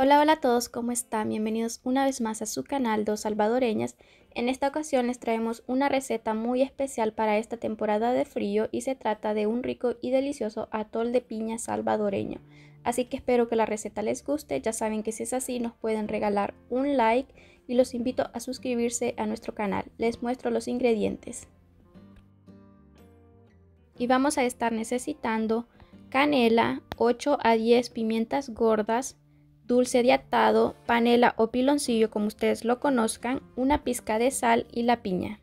Hola, hola a todos, ¿cómo están? Bienvenidos una vez más a su canal Dos Salvadoreñas. En esta ocasión les traemos una receta muy especial para esta temporada de frío y se trata de un rico y delicioso atol de piña salvadoreño. Así que espero que la receta les guste, ya saben que si es así nos pueden regalar un like y los invito a suscribirse a nuestro canal. Les muestro los ingredientes. Y vamos a estar necesitando canela, 8 a 10 pimientas gordas, dulce de atado, panela o piloncillo como ustedes lo conozcan, una pizca de sal y la piña.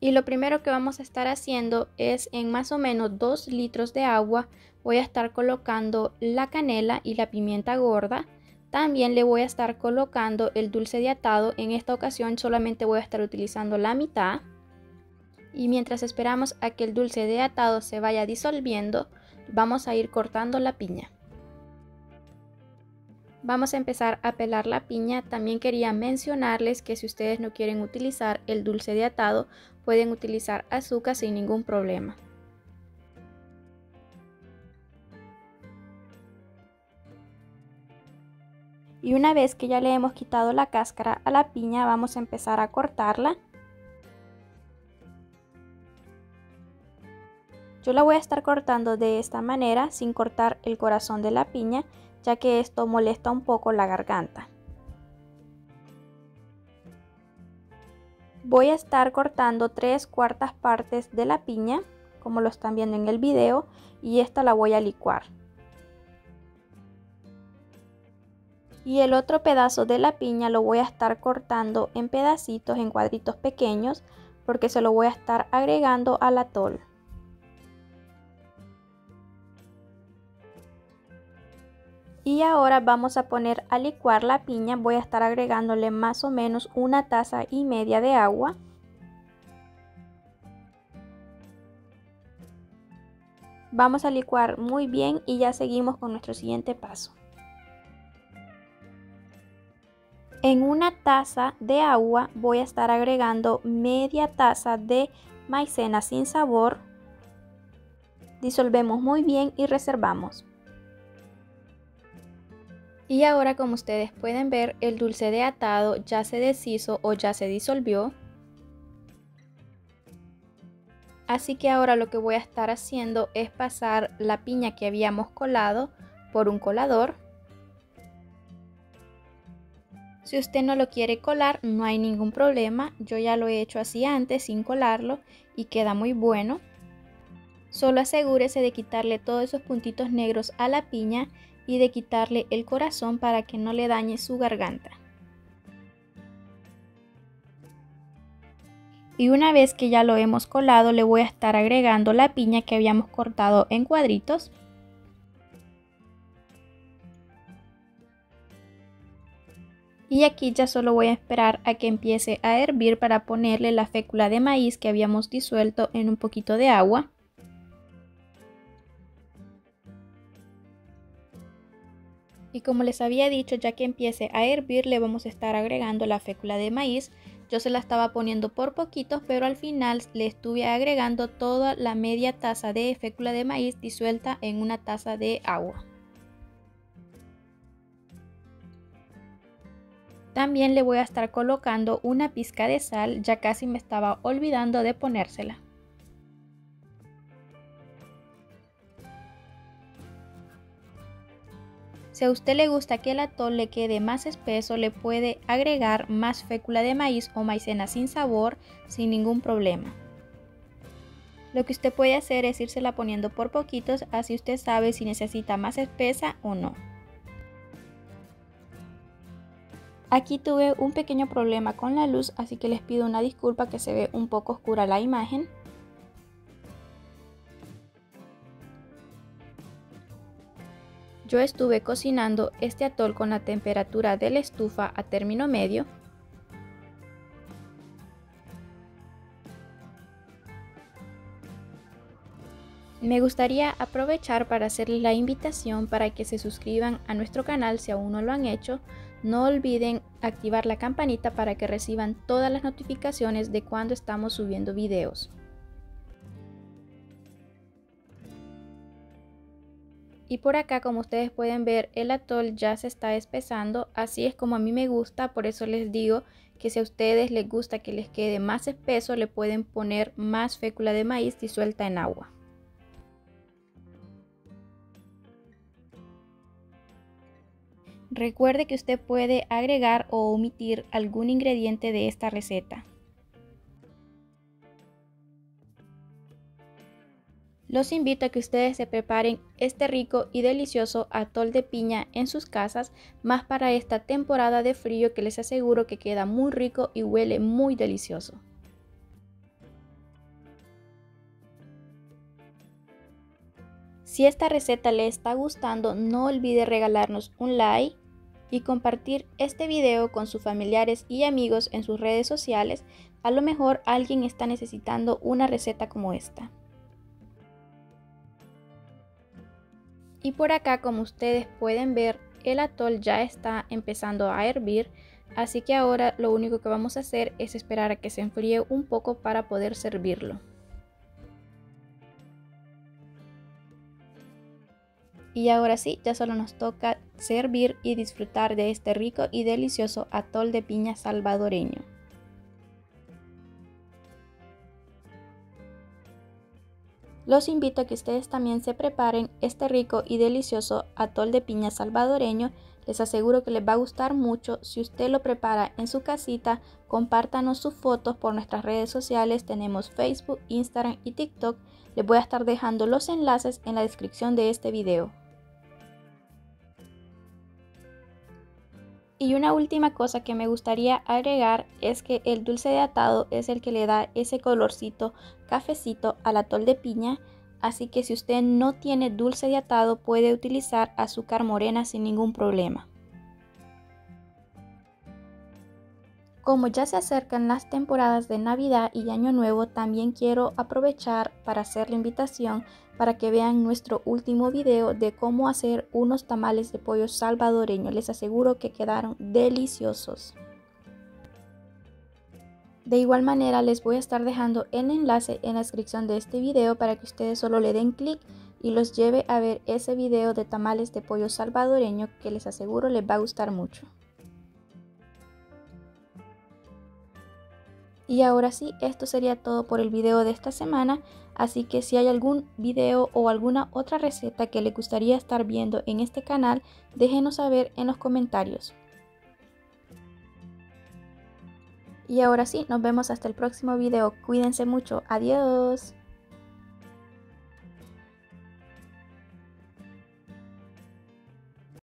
Y lo primero que vamos a estar haciendo es en más o menos 2 litros de agua voy a estar colocando la canela y la pimienta gorda. También le voy a estar colocando el dulce de atado. En esta ocasión solamente voy a estar utilizando la mitad. Y mientras esperamos a que el dulce de atado se vaya disolviendo, vamos a ir cortando la piña. Vamos a empezar a pelar la piña. También quería mencionarles que si ustedes no quieren utilizar el dulce de atado, pueden utilizar azúcar sin ningún problema. Y una vez que ya le hemos quitado la cáscara a la piña, vamos a empezar a cortarla. Yo la voy a estar cortando de esta manera, sin cortar el corazón de la piña, ya que esto molesta un poco la garganta. Voy a estar cortando tres cuartas partes de la piña, como lo están viendo en el video, y esta la voy a licuar. Y el otro pedazo de la piña lo voy a estar cortando en pedacitos, en cuadritos pequeños, porque se lo voy a estar agregando al atol. Y ahora vamos a poner a licuar la piña. Voy a estar agregándole más o menos una taza y media de agua. Vamos a licuar muy bien y ya seguimos con nuestro siguiente paso. En una taza de agua voy a estar agregando media taza de maicena sin sabor. Disolvemos muy bien y reservamos. Y ahora como ustedes pueden ver el dulce de atado ya se deshizo o ya se disolvió. Así que ahora lo que voy a estar haciendo es pasar la piña que habíamos colado por un colador. Si usted no lo quiere colar no hay ningún problema, yo ya lo he hecho así antes sin colarlo y queda muy bueno. Solo asegúrese de quitarle todos esos puntitos negros a la piña y de quitarle el corazón para que no le dañe su garganta. Y una vez que ya lo hemos colado le voy a estar agregando la piña que habíamos cortado en cuadritos. Y aquí ya solo voy a esperar a que empiece a hervir para ponerle la fécula de maíz que habíamos disuelto en un poquito de agua. Y como les había dicho, ya que empiece a hervir, le vamos a estar agregando la fécula de maíz. Yo se la estaba poniendo por poquitos, pero al final le estuve agregando toda la media taza de fécula de maíz disuelta en una taza de agua. También le voy a estar colocando una pizca de sal, ya casi me estaba olvidando de ponérsela. Si a usted le gusta que el atol le quede más espeso, le puede agregar más fécula de maíz o maicena sin sabor sin ningún problema. Lo que usted puede hacer es írsela poniendo por poquitos, así usted sabe si necesita más espesa o no. Aquí tuve un pequeño problema con la luz, así que les pido una disculpa que se ve un poco oscura la imagen. Yo estuve cocinando este atol con la temperatura de la estufa a término medio. Me gustaría aprovechar para hacerles la invitación para que se suscriban a nuestro canal si aún no lo han hecho. No olviden activar la campanita para que reciban todas las notificaciones de cuando estamos subiendo videos. Y por acá, como ustedes pueden ver, el atol ya se está espesando. Así es como a mí me gusta, por eso les digo que si a ustedes les gusta que les quede más espeso, le pueden poner más fécula de maíz disuelta en agua. Recuerde que usted puede agregar o omitir algún ingrediente de esta receta. Los invito a que ustedes se preparen este rico y delicioso atol de piña en sus casas, más para esta temporada de frío que les aseguro que queda muy rico y huele muy delicioso. Si esta receta le está gustando, no olvide regalarnos un like y compartir este video con sus familiares y amigos en sus redes sociales. A lo mejor alguien está necesitando una receta como esta. Y por acá, como ustedes pueden ver, el atol ya está empezando a hervir, así que ahora lo único que vamos a hacer es esperar a que se enfríe un poco para poder servirlo. Y ahora sí, ya solo nos toca servir y disfrutar de este rico y delicioso atol de piña salvadoreño. Los invito a que ustedes también se preparen este rico y delicioso atol de piña salvadoreño. Les aseguro que les va a gustar mucho. Si usted lo prepara en su casita, compártanos sus fotos por nuestras redes sociales. Tenemos Facebook, Instagram y TikTok. Les voy a estar dejando los enlaces en la descripción de este video. Y una última cosa que me gustaría agregar es que el dulce de atado es el que le da ese colorcito cafecito al atol de piña, así que si usted no tiene dulce de atado puede utilizar azúcar morena sin ningún problema. Como ya se acercan las temporadas de Navidad y Año Nuevo, también quiero aprovechar para hacer la invitación para que vean nuestro último video de cómo hacer unos tamales de pollo salvadoreño. Les aseguro que quedaron deliciosos. De igual manera les voy a estar dejando el enlace en la descripción de este video para que ustedes solo le den clic y los lleve a ver ese video de tamales de pollo salvadoreño que les aseguro les va a gustar mucho. Y ahora sí, esto sería todo por el video de esta semana, así que si hay algún video o alguna otra receta que le gustaría estar viendo en este canal, déjenos saber en los comentarios. Y ahora sí, nos vemos hasta el próximo video. Cuídense mucho. Adiós.